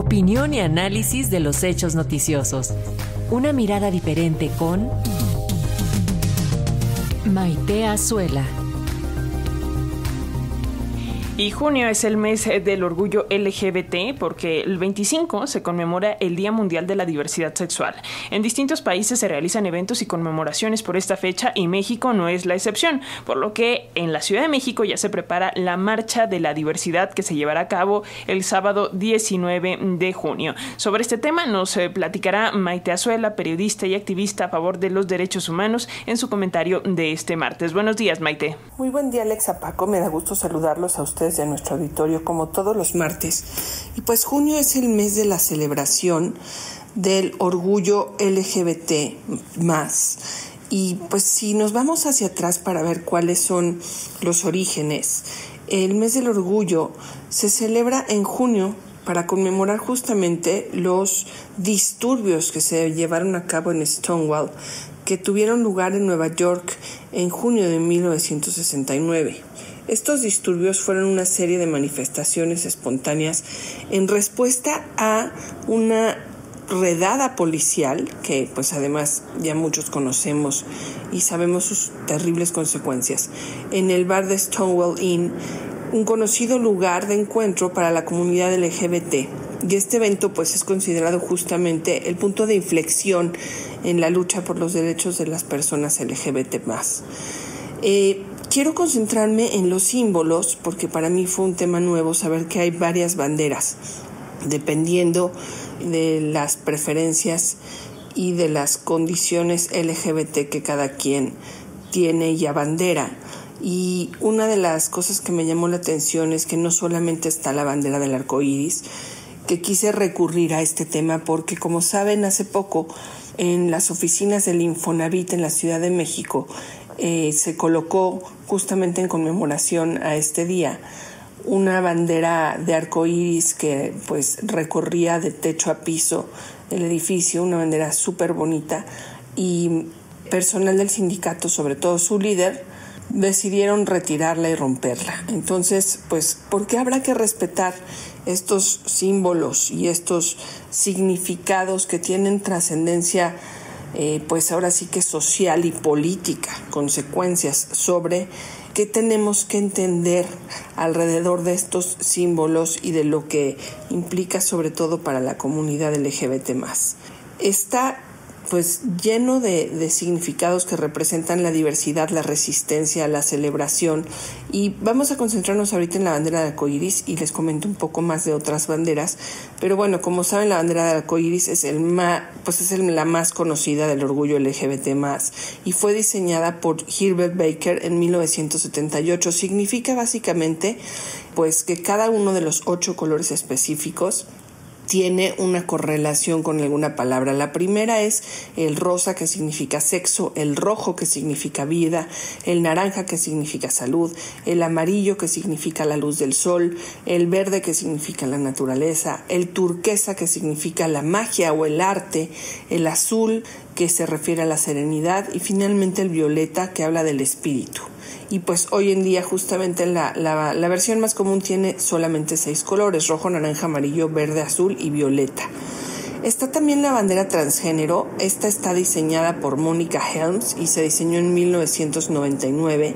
Opinión y análisis de los hechos noticiosos. Una mirada diferente con Maite Azuela. Y junio es el mes del orgullo LGBT porque el 25 se conmemora el Día Mundial de la Diversidad Sexual. En distintos países se realizan eventos y conmemoraciones por esta fecha y México no es la excepción, por lo que en la Ciudad de México ya se prepara la Marcha de la Diversidad que se llevará a cabo el sábado 19 de junio. Sobre este tema nos eh, platicará Maite Azuela, periodista y activista a favor de los derechos humanos, en su comentario de este martes. Buenos días, Maite. Muy buen día, Alexa Paco. Me da gusto saludarlos a ustedes de nuestro auditorio como todos los martes. Y pues junio es el mes de la celebración del orgullo LGBT más. Y pues si nos vamos hacia atrás para ver cuáles son los orígenes, el mes del orgullo se celebra en junio para conmemorar justamente los disturbios que se llevaron a cabo en Stonewall, que tuvieron lugar en Nueva York en junio de 1969. Estos disturbios fueron una serie de manifestaciones espontáneas en respuesta a una redada policial que pues además ya muchos conocemos y sabemos sus terribles consecuencias en el bar de Stonewall Inn un conocido lugar de encuentro para la comunidad LGBT y este evento pues es considerado justamente el punto de inflexión en la lucha por los derechos de las personas LGBT más. Eh, Quiero concentrarme en los símbolos porque para mí fue un tema nuevo saber que hay varias banderas, dependiendo de las preferencias y de las condiciones LGBT que cada quien tiene y bandera. Y una de las cosas que me llamó la atención es que no solamente está la bandera del arco iris, que quise recurrir a este tema porque, como saben, hace poco en las oficinas del Infonavit en la Ciudad de México eh, se colocó justamente en conmemoración a este día una bandera de arco iris que pues recorría de techo a piso el edificio, una bandera súper bonita y personal del sindicato, sobre todo su líder, decidieron retirarla y romperla. Entonces, pues, ¿por qué habrá que respetar estos símbolos y estos significados que tienen trascendencia eh, pues ahora sí que social y política, consecuencias sobre qué tenemos que entender alrededor de estos símbolos y de lo que implica sobre todo para la comunidad LGBT más. Está pues lleno de, significados que representan la diversidad, la resistencia, la celebración. Y vamos a concentrarnos ahorita en la bandera de arcoíris y les comento un poco más de otras banderas. Pero bueno, como saben, la bandera de arcoíris es el más, pues es la más conocida del orgullo LGBT y fue diseñada por Herbert Baker en 1978. Significa básicamente pues que cada uno de los ocho colores específicos tiene una correlación con alguna palabra. La primera es el rosa que significa sexo, el rojo que significa vida, el naranja que significa salud, el amarillo que significa la luz del sol, el verde que significa la naturaleza, el turquesa que significa la magia o el arte, el azul que se refiere a la serenidad y finalmente el violeta que habla del espíritu y pues hoy en día justamente la, la, versión más común tiene solamente seis colores, rojo, naranja, amarillo, verde, azul y violeta. Está también la bandera transgénero. Esta está diseñada por Mónica Helms y se diseñó en 1999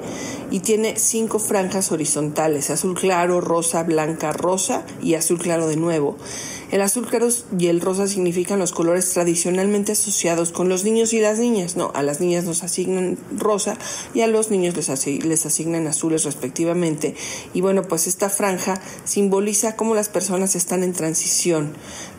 y tiene cinco franjas horizontales, azul claro, rosa, blanca, rosa y azul claro de nuevo. El azul claro y el rosa significan los colores tradicionalmente asociados con los niños y las niñas. No, a las niñas nos asignan rosa y a los niños les, les asignan azules respectivamente. Y bueno, pues esta franja simboliza cómo las personas están en transición,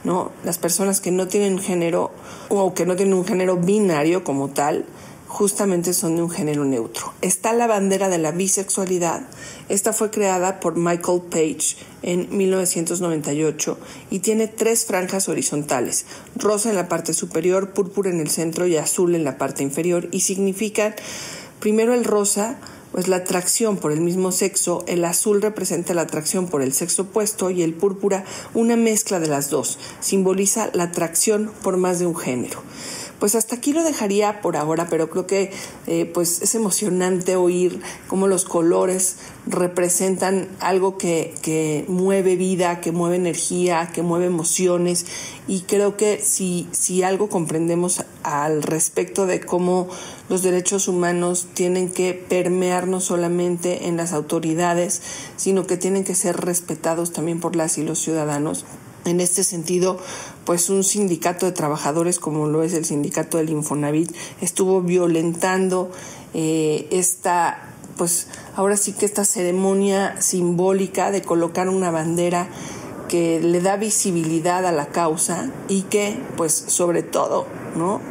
¿no? Las personas que no tienen género o que no tienen un género binario como tal, justamente son de un género neutro. Está la bandera de la bisexualidad. Esta fue creada por Michael Page en 1998 y tiene tres franjas horizontales, rosa en la parte superior, púrpura en el centro y azul en la parte inferior y significan primero el rosa pues la atracción por el mismo sexo, el azul representa la atracción por el sexo opuesto y el púrpura una mezcla de las dos, simboliza la atracción por más de un género. Pues hasta aquí lo dejaría por ahora, pero creo que eh, pues es emocionante oír cómo los colores representan algo que, que mueve vida, que mueve energía, que mueve emociones y creo que si, si algo comprendemos al respecto de cómo los derechos humanos tienen que permear no solamente en las autoridades, sino que tienen que ser respetados también por las y los ciudadanos. En este sentido, pues un sindicato de trabajadores como lo es el sindicato del Infonavit estuvo violentando eh, esta, pues ahora sí que esta ceremonia simbólica de colocar una bandera que le da visibilidad a la causa y que, pues, sobre todo, ¿no?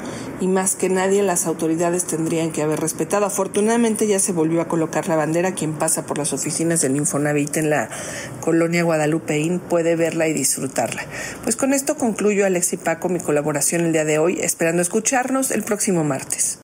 Y más que nadie las autoridades tendrían que haber respetado. Afortunadamente ya se volvió a colocar la bandera. Quien pasa por las oficinas del Infonavit en la colonia Guadalupeín puede verla y disfrutarla. Pues con esto concluyo, Alex y Paco, mi colaboración el día de hoy, esperando escucharnos el próximo martes.